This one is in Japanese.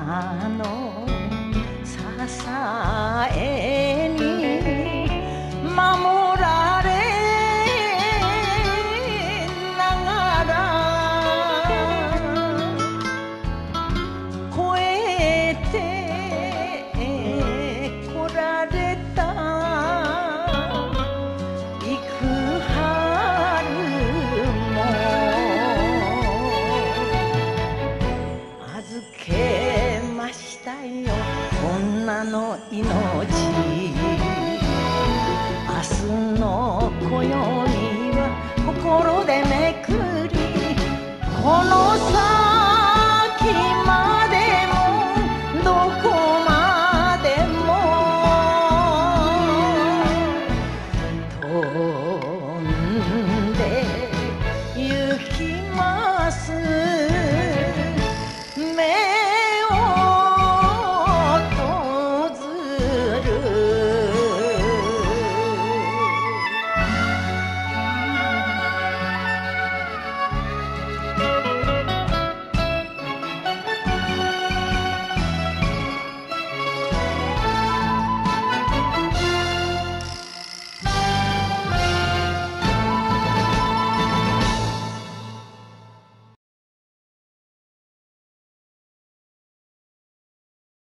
の支えに守られながら越えてこられた。幾春も。預けしたよ。女の命。明日の暦は心でめくり。この